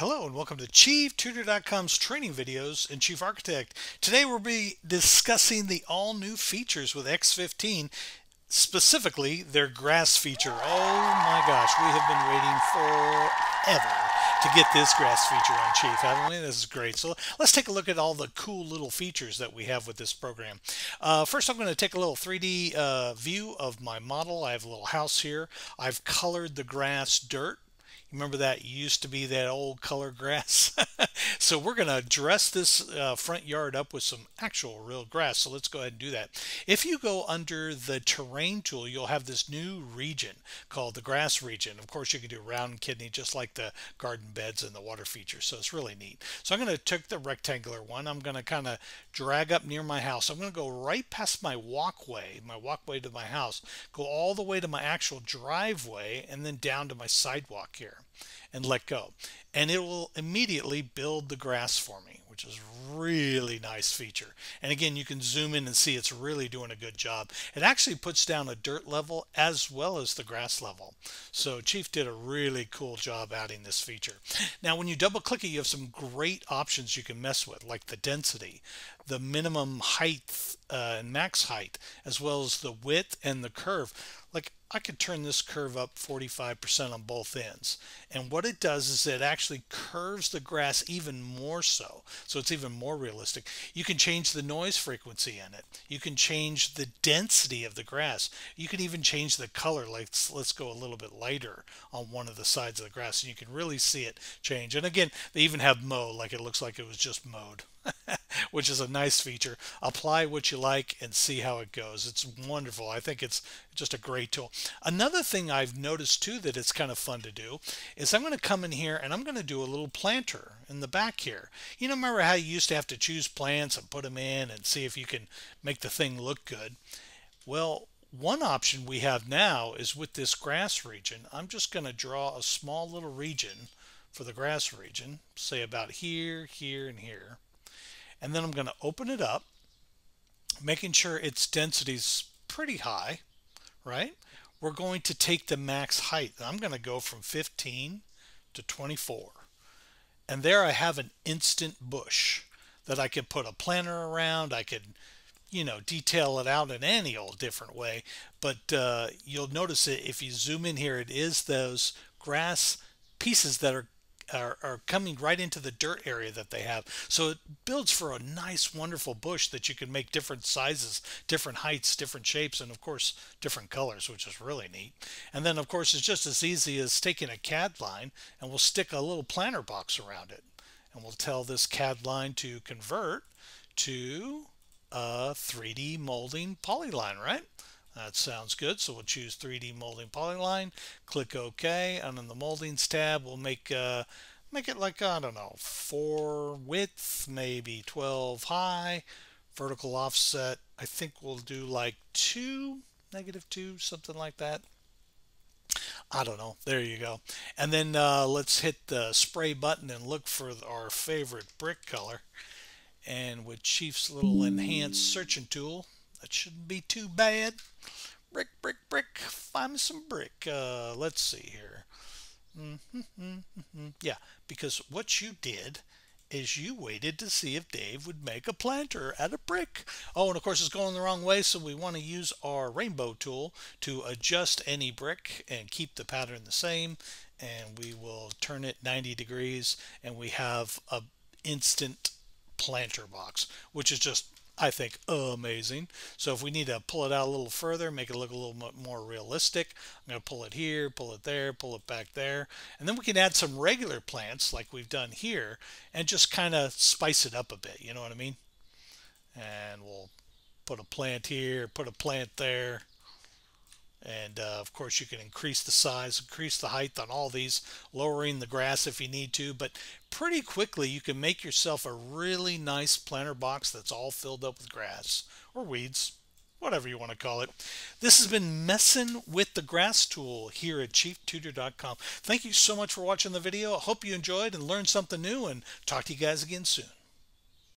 Hello and welcome to ChiefTutor.com's training videos in Chief Architect. Today we'll be discussing the all new features with X15, specifically their grass feature. Oh my gosh, we have been waiting forever to get this grass feature on Chief, haven't we? This is great. So let's take a look at all the cool little features that we have with this program. Uh, first, I'm going to take a little 3D uh, view of my model. I have a little house here. I've colored the grass dirt Remember that used to be that old color grass? so we're going to dress this uh, front yard up with some actual real grass. So let's go ahead and do that. If you go under the terrain tool, you'll have this new region called the grass region. Of course, you can do round kidney just like the garden beds and the water feature. So it's really neat. So I'm going to take the rectangular one. I'm going to kind of drag up near my house. I'm going to go right past my walkway, my walkway to my house, go all the way to my actual driveway and then down to my sidewalk here and let go. And it will immediately build the grass for me, which is really nice feature. And again, you can zoom in and see it's really doing a good job. It actually puts down a dirt level as well as the grass level. So Chief did a really cool job adding this feature. Now, when you double click it, you have some great options you can mess with, like the density, the minimum height uh, and max height, as well as the width and the curve. Like I could turn this curve up 45% on both ends. And what it does is it actually curves the grass even more so. So it's even more realistic. You can change the noise frequency in it. You can change the density of the grass. You can even change the color. Let's, let's go a little bit lighter on one of the sides of the grass. And you can really see it change. And again, they even have mow, like it looks like it was just mowed. which is a nice feature. Apply what you like and see how it goes. It's wonderful. I think it's just a great tool. Another thing I've noticed too that it's kind of fun to do is I'm going to come in here and I'm going to do a little planter in the back here. You know, remember how you used to have to choose plants and put them in and see if you can make the thing look good? Well, one option we have now is with this grass region. I'm just going to draw a small little region for the grass region, say about here, here, and here and then I'm going to open it up making sure its density is pretty high right? We're going to take the max height. I'm going to go from 15 to 24 and there I have an instant bush that I could put a planter around. I could you know detail it out in any old different way. But uh, you'll notice it if you zoom in here it is those grass pieces that are are, are coming right into the dirt area that they have. So it builds for a nice, wonderful bush that you can make different sizes, different heights, different shapes, and of course, different colors, which is really neat. And then, of course, it's just as easy as taking a CAD line and we'll stick a little planter box around it. And we'll tell this CAD line to convert to a 3D molding polyline, right? That sounds good. So we'll choose 3D molding polyline, click OK, and in the moldings tab, we'll make uh, make it like, I don't know, 4 width, maybe 12 high, vertical offset, I think we'll do like 2, negative 2, something like that. I don't know. There you go. And then uh, let's hit the spray button and look for our favorite brick color. And with Chief's little enhanced searching tool, that shouldn't be too bad. Brick, brick, brick. Find me some brick. Uh, let's see here. Mm -hmm, yeah, because what you did is you waited to see if Dave would make a planter out of brick. Oh, and of course it's going the wrong way, so we want to use our rainbow tool to adjust any brick and keep the pattern the same. And we will turn it 90 degrees and we have a instant planter box, which is just I think, amazing. So if we need to pull it out a little further, make it look a little more realistic, I'm going to pull it here, pull it there, pull it back there. And then we can add some regular plants like we've done here and just kind of spice it up a bit. You know what I mean? And we'll put a plant here, put a plant there and uh, of course you can increase the size increase the height on all these lowering the grass if you need to but pretty quickly you can make yourself a really nice planter box that's all filled up with grass or weeds whatever you want to call it. This has been messing with the grass tool here at chieftutor.com thank you so much for watching the video. I hope you enjoyed and learned something new and talk to you guys again soon